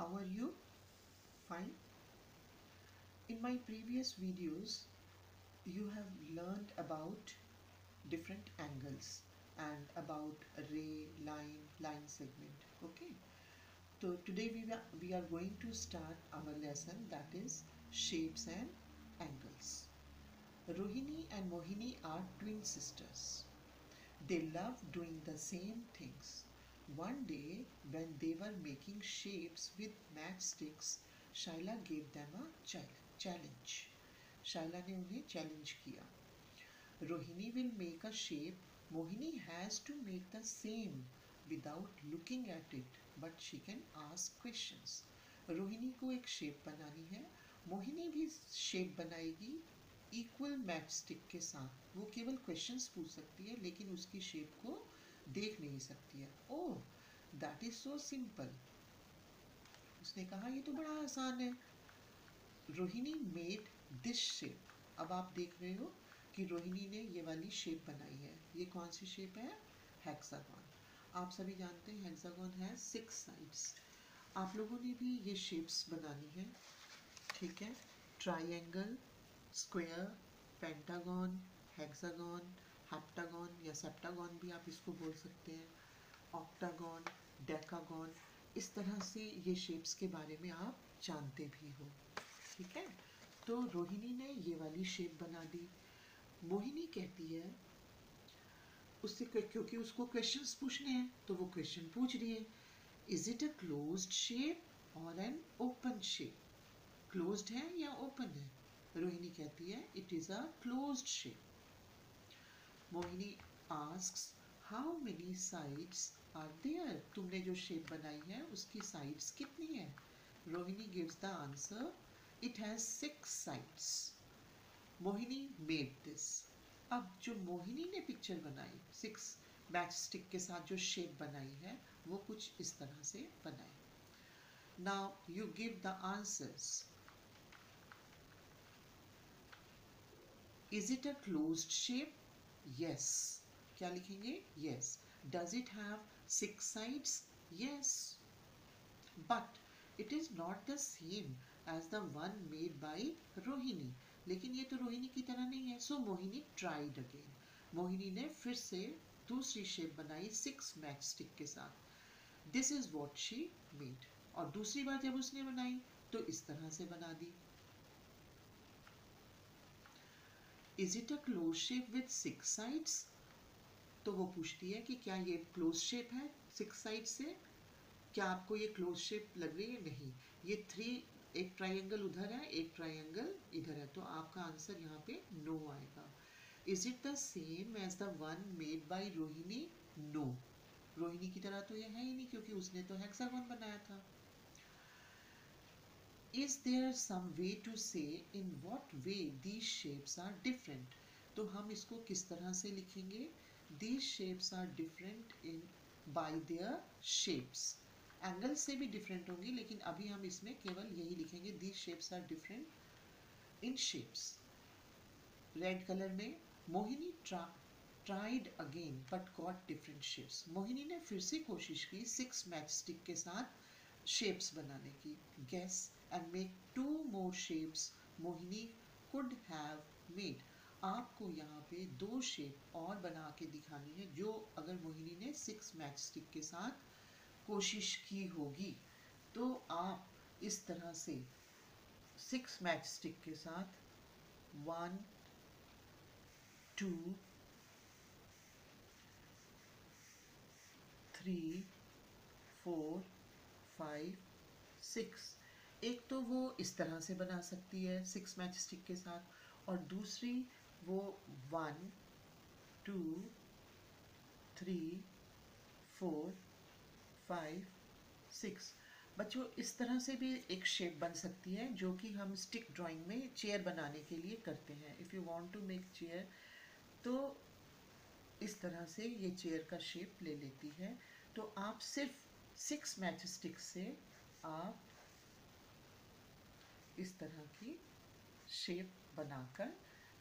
how are you? Fine. In my previous videos you have learned about different angles and about ray line line segment okay? So today we are, we are going to start our lesson that is shapes and angles. Rohini and mohini are twin sisters. They love doing the same things one day, when they were making shapes with matchsticks, Shaila gave them a challenge. Shaila ने उन्हें challenge किया. Rohini will make a shape. Mohini has to make the same without looking at it, but she can ask questions. Rohini को एक shape बनानी है मोहिनी भी shape बनाएगी equal match stick के साथ वो केवल क्वेश्चंस पूछ सकती है लेकिन उसकी शेप को देख नहीं सकती है। Oh that is so simple उसने कहा, ये तो बड़ा आसान है। रोहिणी मेड दिस शेप अब आप देख रहे हो कि रोहिणी ने ये वाली शेप बनाई है। ये कौन सी शेप है? हेक्सागन आप सभी जानते हैं हेक्सागन है सिक्स साइड्स आप लोगों ने भी ये शेप्स बनानी है। ठीक है? Triangle square pentagon hexagon heptagon या सेप्टागॉन भी आप इसको बोल सकते हैं ऑक्टागन डेकागन इस तरह से ये शेप्स के बारे में आप जानते भी हो, ठीक है? तो रोहिणी ने ये वाली शेप बना दी। मोहिनी कहती है, उससे क्योंकि उसको क्वेश्चंस पूछने हैं तो वो क्वेश्चन पूछ रही है is it a closed shape और एन ओपन शेप क्लोज्ड है या ओपन है? रोहिणी कहती है it is a closed shape Mohini asks how many sides are there तुमने जो शेप बनाई है, उसकी साइड्स कितनी है? Rohini gives the answer it has six sides Mohini made this अब जो मोहिनी ने पिक्चर बनाई सिक्स मैच स्टिक के साथ जो शेप बनाई है, वो कुछ इस तरह से बनाई now you give the answers is it a closed shape yes. क्या लिखेंगे? Yes. Does it have six sides? Yes. But it is not the same as the one made by rohini लेकिन ये तो रोहिणी की तरह नहीं है। So Mohini tried again Mohini ने फिर से दूसरी शेप बनाई सिक्स मैच स्टिक के साथ। This is what she made और दूसरी बार जब उसने बनाई तो इस तरह से बना दी। Is it a close shape with six sides तो वो पूछती है कि क्या ये क्लोज शेप है सिक्स साइड से? क्या आपको ये क्लोज शेप लग रही है? नहीं। ये थ्री एक ट्राइंगल उधर है, एक ट्राइंगल इधर है। तो आपका आंसर यहाँ पे नो आएगा। Is it the same as the one made by Rohini? No Rohini की तरह तो ये है ही नहीं क्योंकि उसने तो हेक्सागन बनाया था। Is there some way to see in what way these shapes are different तो हम इसको किस तरह से लिखेंगे? These shapes are different in by their shapes angle से भी डिफरेंट होंगे, लेकिन अभी हम इसमें केवल यही लिखेंगे these shapes are different in shapes red colour में, Mohini ट्रा tried again but got different shapes Mohini ने फिर से कोशिश की सिक्स मैच स्टिक के साथ शेप्स बनाने की. Guess and make two more shapes Mohini could have made. आपको यहाँ पे दो शेप और बना के दिखानी है, जो अगर मोहिनी ने सिक्स मैच स्टिक के साथ कोशिश की होगी तो आप इस तरह से सिक्स मैच स्टिक के साथ one two three four five six एक तो वो इस तरह से बना सकती है सिक्स मैच स्टिक के साथ और दूसरी वो one two three four five six बच्चों, इस तरह से भी एक शेप बन सकती है जो कि हम स्टिक ड्राइंग में चेयर बनाने के लिए करते हैं। If you want to make chair तो इस तरह से ये चेयर का शेप ले लेती है। तो आप सिर्फ़ सिक्स मैच स्टिक से आप इस तरह की शेप बनाकर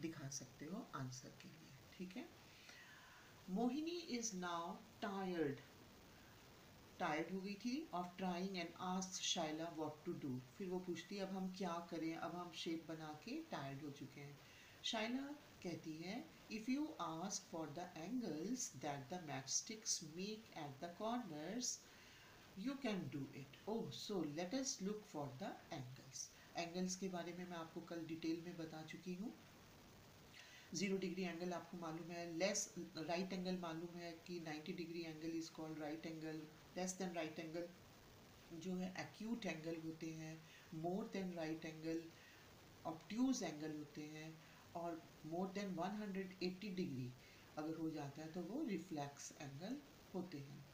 दिखा सकते हो आंसर के लिए, ठीक है? Mohini is now tired tired हो गई थी of trying and ask Shaila what to do फिर वो पूछती, अब हम क्या करें? अब हम शेप बना के टायर्ड हो चुके हैं. शाइला कहती है if you ask for the angles that the matchsticks make at the corners you can do it oh so let us look for the angles angles के बारे में मैं आपको कल डिटेल में बता चुकी हूँ। ज़ीरो डिग्री एंगल आपको मालूम है लेस राइट एंगल मालूम है कि 90 degree angle is called right angle less than right angle जो है एक्यूट एंगल होते हैं more than right angle obtuse angle होते हैं और मोर देन 180 डिग्री अगर हो जाता है तो वो रिफ्लेक्स एंगल होते हैं।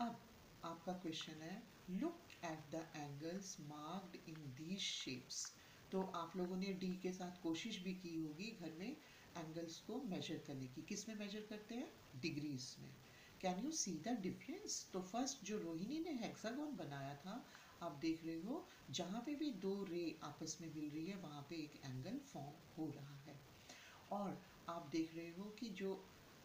अब आपका क्वेश्चन है look at the angles marked in these shapes तो आप लोगों ने डी के साथ कोशिश भी की होगी घर में एंगल्स को मेजर करने की। किसमें मेजर करते हैं? डिग्रीज में। Can you see the difference तो फ़र्स्ट जो रोहिणी ने हेक्सागोन बनाया था आप देख रहे हो जहाँ पे भी दो रे आपस में मिल रही है वहाँ पे एक एंगल फॉर्म हो रहा है। और आप देख रहे हो कि जो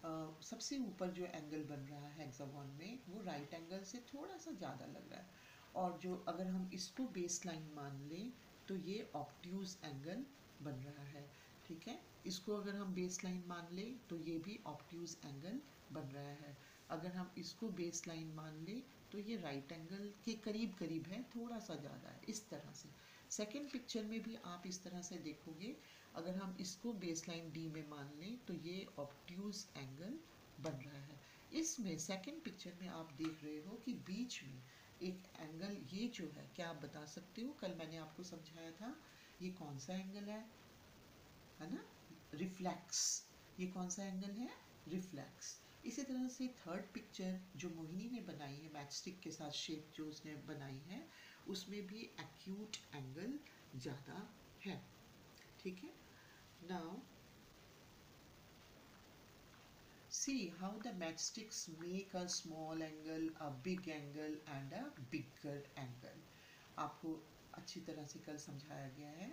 Uh, सबसे ऊपर जो एंगल बन रहा है हेक्सागोन में वो राइट एंगल से थोड़ा सा ज़्यादा लग रहा है। और जो अगर हम इसको बेस लाइन मान लें तो ये ऑप्ट्यूज एंगल बन रहा है, ठीक है? इसको अगर हम बेस लाइन मान लें तो ये भी ऑप्ट्यूज एंगल बन रहा है। अगर हम इसको बेस लाइन मान लें तो ये राइट एंगल के करीब करीब है थोड़ा सा ज़्यादा है, इस तरह से। सेकेंड पिक्चर में भी आप इस तरह से देखोगे, अगर हम इसको बेस लाइन डी में मान लें तो ये ऑप्ट्यूज एंगल बन रहा है। इसमें सेकेंड पिक्चर में आप देख रहे हो कि बीच में एक एंगल ये जो है, क्या आप बता सकते हो? कल मैंने आपको समझाया था, ये कौन सा एंगल है? है ना? रिफ्लेक्स ये कौन सा एंगल है? रिफ्लेक्स इसी तरह से थर्ड पिक्चर जो मोहिनी ने बनाई है मैचस्टिक के साथ शेप जो उसने बनाई है, उसमें भी एक्यूट एंगल ज़्यादा है। ठीक है? Now see how the matchsticks make a small angle, a big angle, and a bigger angle. आपको अच्छी तरह से कल समझाया गया है।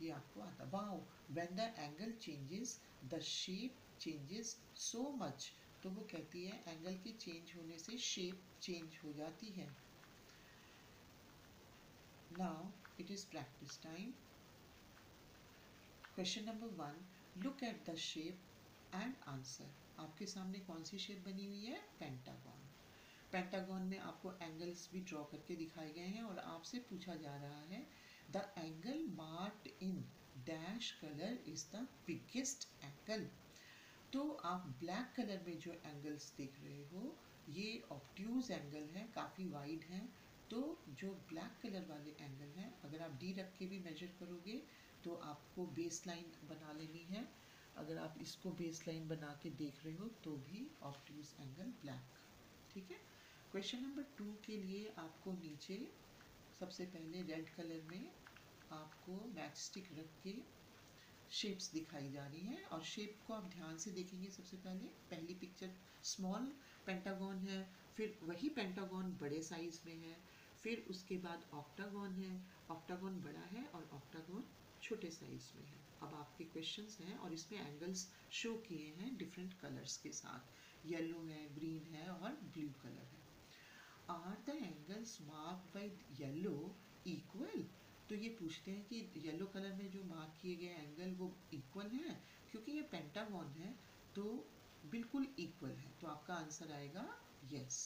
ये आपको आता wow when the angle changes the shape changes so much तो वो कहती है एंगल के चेंज होने से शेप चेंज हो जाती है। Now it is practice time question number one look at the shape and answer आपके सामने कौन सी शेप बनी हुई है? पेंटागन पेंटागन में आपको एंगल्स भी ड्रॉ करके दिखाए गए हैं और आपसे पूछा जा रहा है the angle marked in dash colour is the biggest angle तो आप ब्लैक कलर में जो एंगल्स देख रहे हो, ये ऑप्ट्यूज एंगल है, काफ़ी वाइड हैं। तो जो ब्लैक कलर वाले एंगल हैं, अगर आप डी रख के भी मेजर करोगे तो आपको बेस लाइन बना लेनी है। अगर आप इसको बेस लाइन बना के देख रहे हो तो भी ऑप्टिम्स एंगल ब्लैक ठीक है? क्वेश्चन नंबर टू के लिए आपको नीचे सबसे पहले रेड कलर में आपको मैच स्टिक रख के शेप्स दिखाई जा रही हैं। और शेप को आप ध्यान से देखेंगे सबसे पहले। पहली पिक्चर स्मॉल पेंटागन है, फिर वही पेंटागन बड़े साइज़ में है, फिर उसके बाद ऑक्टागॉन है। ऑक्टागॉन बड़ा है और ऑक्टागॉन छोटे साइज़ में है। अब आपके क्वेश्चंस हैं और इसमें एंगल्स शो किए हैं डिफरेंट कलर्स के साथ। येलो है ग्रीन है और ब्लू कलर है। Are the angles mark by yellow equal तो ये पूछते हैं कि येलो कलर में जो मार्क किए गए एंगल वो इक्वल हैं? क्योंकि ये पेंटागन है तो बिल्कुल इक्वल है। तो आपका आंसर आएगा yes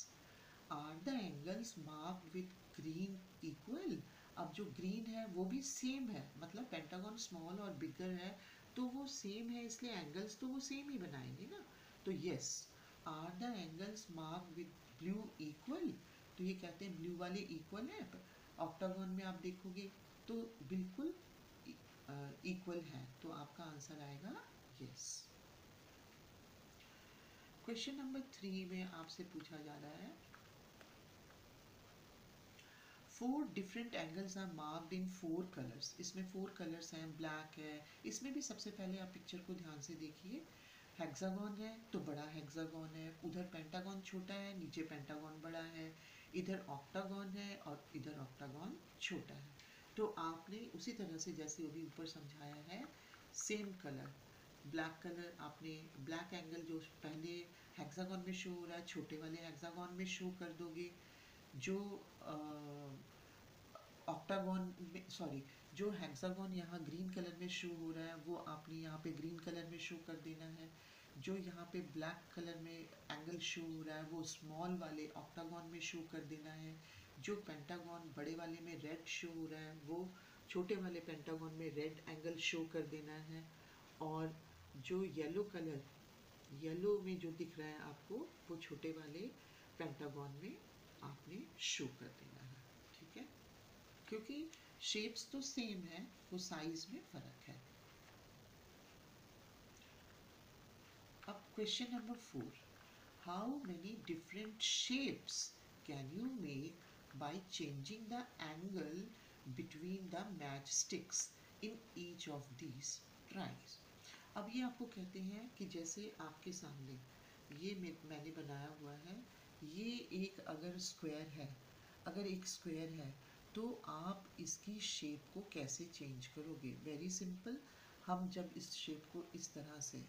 are the angles mark with green equal अब जो ग्रीन है, वो भी सेम है। मतलब पेंटागन स्मॉल और बिगर है तो वो सेम है, इसलिए एंगल्स तो वो सेम ही बनाएँगे ना। तो yes are the angles mark with blue equal तो ये कहते हैं ब्लू वाले इक्वल है। ऑक्टागन में आप देखोगे तो बिल्कुल इक्वल है। तो आपका आंसर आएगा यस क्वेश्चन नंबर थ्री में आपसे पूछा जा रहा है four different angles are marked in four colours इसमें फोर कलर्स हैं ब्लैक है। इसमें भी सबसे पहले आप पिक्चर को ध्यान से देखिए। हेक्सागन है तो बड़ा हेक्सागन है। उधर पेंटागन छोटा है, नीचे पेंटागन बड़ा है। इधर ऑक्टागन है और इधर ऑक्टागन छोटा है। तो आपने उसी तरह से जैसे अभी ऊपर समझाया है सेम कलर ब्लैक कलर आपने ब्लैक एंगल जो पहले हेक्सागन में शो हो रहा है, छोटे वाले हेक्सागन में शो कर दोगे। जो ऑक्टागॉन में सॉरी जो हेक्सागॉन यहाँ ग्रीन कलर में शो हो रहा है, वो आपने यहाँ पे ग्रीन कलर में शो कर देना है। जो यहाँ पे ब्लैक कलर में एंगल शो हो रहा है, वो स्मॉल वाले ऑक्टागॉन में शो कर देना है। जो पेंटागॉन बड़े वाले में रेड शो हो रहा है, वो छोटे वाले पेंटागॉन में रेड एंगल शो कर देना है। और जो येलो कलर येलो में जो दिख रहा है आपको, वो छोटे वाले पेंटागॉन में आपने शो कर देना क्योंकि शेप्स तो सेम है वो साइज़ में फ़र्क है अब question number four how many different shapes can you make by changing the angle between the matchsticks in each of these tries. अब ये आपको कहते हैं कि जैसे आपके सामने, ये मैंने बनाया हुआ है, ये एक अगर स्क्वायर है, अगर एक स्क्वायर है तो आप इसकी शेप को कैसे चेंज करोगे? वेरी सिंपल हम जब इस शेप को इस तरह से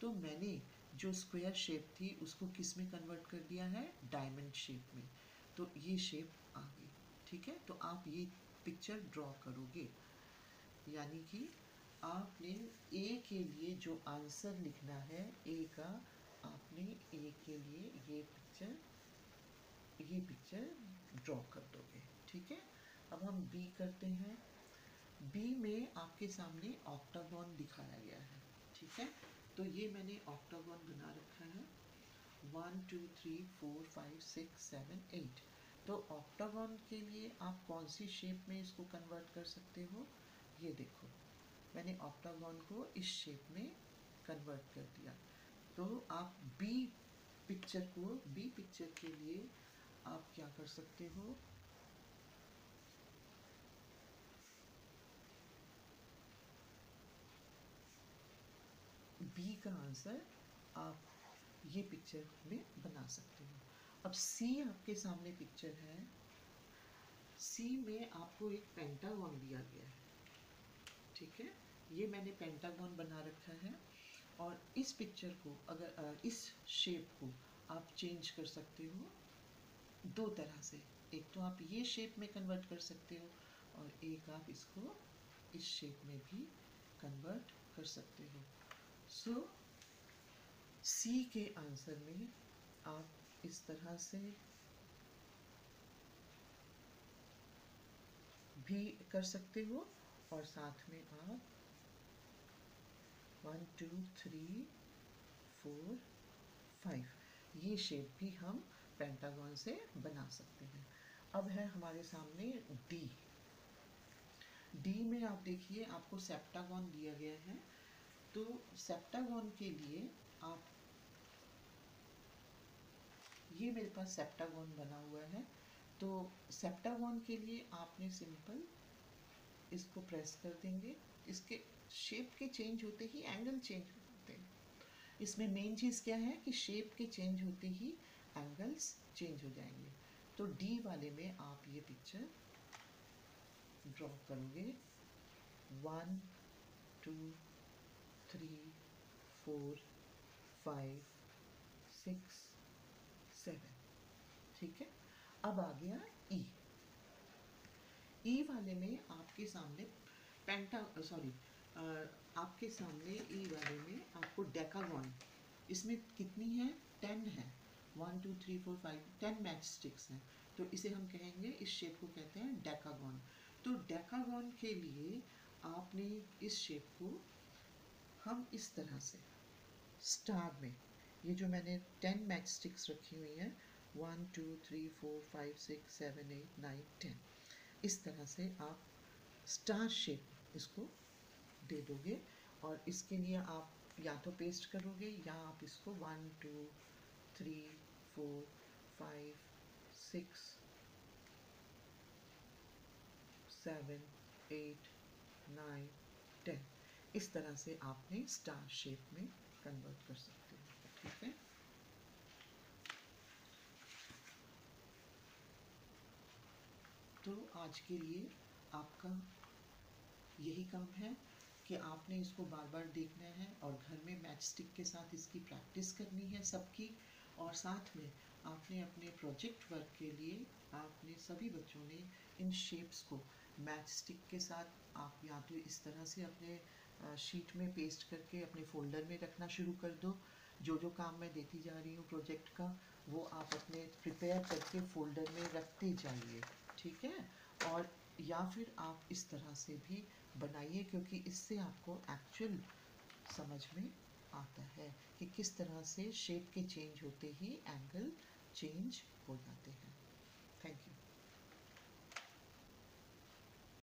तो मैंने जो स्क्वायर शेप थी उसको किसमें कन्वर्ट कर दिया है? डायमंड शेप में. तो ये शेप आ गई, ठीक है? तो आप ये पिक्चर ड्रॉ करोगे। यानी कि आपने ए के लिए जो आंसर लिखना है ए का, आपने ए के लिए ये पिक्चर ये पिक्चर ड्रॉ कर दोगे, ठीक है? अब हम बी करते हैं। बी में आपके सामने ऑक्टागॉन दिखाया गया है, ठीक है? तो ये मैंने ऑक्टागॉन बना रखा है। One two three four five six seven eight तो ऑक्टागॉन के लिए आप कौन सी शेप में इसको कन्वर्ट कर सकते हो? ये देखो, मैंने ऑक्टागॉन को इस शेप में कन्वर्ट कर दिया। तो आप बी पिक्चर को बी पिक्चर के लिए आप क्या कर सकते हो? बी का आंसर आप ये पिक्चर में बना सकते हो। अब सी आपके सामने पिक्चर है। सी में आपको एक पेंटागॉन दिया गया है। ठीक है? ये मैंने पेंटागन बना रखा है और इस पिक्चर को अगर इस शेप को आप चेंज कर सकते हो। दो तरह से। एक तो आप ये शेप में कन्वर्ट कर सकते हो और एक आप इसको इस शेप में भी कन्वर्ट कर सकते हो। सो so, सी के आंसर में आप इस तरह से भी कर सकते हो और साथ में आप one two three four five ये शेप भी हम पेंटागन से बना सकते हैं। अब है हमारे सामने डी डी में आप देखिए, आपको सेप्टागन दिया गया है। तो सेप्टागन के लिए आप, ये मेरे पास सेप्टागन बना हुआ है। तो सेप्टागन के लिए आपने सिंपल इसको प्रेस कर देंगे। इसके शेप के चेंज होते ही एंगल चेंज होते हैं। इसमें मेन चीज़ क्या है कि शेप के चेंज होते ही एंगल्स चेंज हो जाएँगे। तो डी वाले में आप ये पिक्चर ड्रॉ करोगे। One two three four five six seven ठीक है? अब आ गया ई e. ई e वाले में आपके सामने पेंटा सॉरी आपके सामने ई e वाले में आपको डेकागॉन इसमें कितनी है? टेन है। One two three four five ten matchsticks हैं। तो इसे हम कहेंगे, इस शेप को कहते हैं डेकागॉन तो डेकागॉन के लिए आपने इस शेप को हम इस तरह से स्टार में, ये जो मैंने टेन मैच स्टिक्स रखी हुई हैं one two three four five six seven eight nine ten इस तरह से आप स्टार शेप इसको दे दोगे और इसके लिए आप या तो पेस्ट करोगे या आप इसको one two three four five six seven eight nine ten इस तरह से आपने स्टार शेप में कन्वर्ट कर सकते हो। ठीक है? तो आज के लिए आपका यही काम है कि आपने इसको बार बार देखना है और घर में मैच स्टिक के साथ इसकी प्रैक्टिस करनी है सबकी। और साथ में आपने अपने प्रोजेक्ट वर्क के लिए आपने सभी बच्चों ने इन शेप्स को मैच स्टिक के साथ आप या तो इस तरह से अपने शीट में पेस्ट करके अपने फोल्डर में रखना शुरू कर दो। जो जो काम मैं देती जा रही हूँ प्रोजेक्ट का, वो आप अपने प्रिपेयर करके फोल्डर में रखते जाइए, ठीक है? और या फिर आप इस तरह से भी बनाइए, क्योंकि इससे आपको एक्चुअल समझ में आता है कि किस तरह से शेप के चेंज होते ही एंगल चेंज हो जाते हैं। Thank you